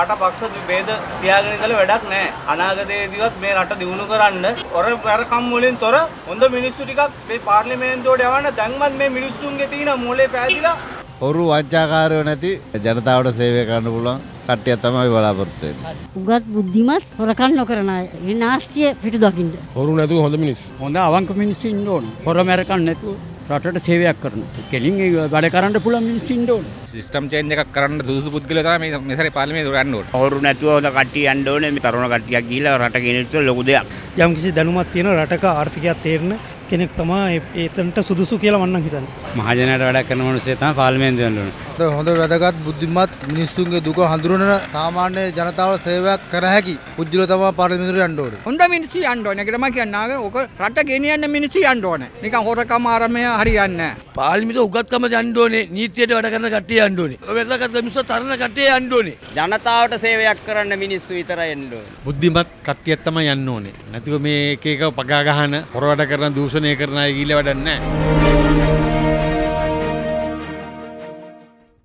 රට පක්ෂ ભેද තියාගෙන ඉඳලා වැඩක් නැහැ. අනාගතයේදීවත් මේ රට දියුණු කරන්න ඔර වැරකම් වලින් තොර හොඳ මිනිස්සු ටිකක් මේ පාර්ලිමේන්තුවට යවන්න දැන්වත් මේ මිනිස්සුන්ගේ තියෙන මොලේ පෑදිලා හොරු වංචාකාරයෝ නැති ජනතාවට සේවය කරන්න පුළුවන් කට්ටිය තමයි බලාපොරොත්තු වෙන්නේ. උගත් බුද්ධිමත් හොරකම් නොකරන අය. ඒ නාස්තිය පිටු දකින්න. හොරු නැතුව හොඳ මිනිස්. හොඳ අවංක මිනිස්සු ඉන්න ඕන. හොර මැරකම් නැතුව රටට සේවයක් කරන. කෙලින් ඒ වැඩ කරන්න පුළුවන් මිනිස්සු ඉන්න ඕන. සිස්ටම් චේන්ජ් එකක් කරන්න සුදුසු පුද්ගලයා තමයි මේ මෙසරේ පාර්ලිමේන්තුවට යන්න ඕනේ. හොරු නැතුව හොඳ කට්ටිය යන්න ඕනේ මේ තරුණ කට්ටියක් ගිහිල්ලා රට ගෙනිච්ච ලොකු දෙයක්. යම් කිසි දැනුමක් තියෙන රටක ආර්ථිකයක් තේරෙන කෙනෙක් තමයි ඒතනට සුදුසු කියලා මන්නම් හිතන්නේ. මහජනයට වැඩ කරන මිනිස්සු තමයි පාර්ලිමේන්තුවට යන්න ඕන. හොඳ වැදගත් බුද්ධිමත් මිනිස්සුන්ගේ දුක හඳුනන සාමාන්‍ය ජනතාව සේවයක් කර හැකි පුද්ගලෝ තමයි පාර්ලිමේන්තුවට යන්න ඕනේ. හොඳ මිනිස්සු යන්න ඕනේ. ඒකට මම කියන්නේ ඕක රට ගෙනියන්න මිනිස්සු යන්න ඕනේ. නිකන් හොරකම ආරමය හරියන්නේ නැහැ. පාර්ලිමේන්තුව උගත්කම යන්න ඕනේ. නීතියට වැඩ කරන කට්ටිය යන්න ඕනේ. ඔය වැදගත් මිනිස්සු තරණ කට්ටිය යන්න ඕනේ. ජනතාවට සේවයක් කරන්න මිනිස්සු විතරයි එන්න ඕනේ. බුද්ධිමත් කට්ටියක් තමයි යන්න ඕනේ. නැතිව මේ එක එක පගා ගහන හොර වැඩ කරන දූෂණය කරන අය ගිහිල්ලා වැඩක් නැහැ.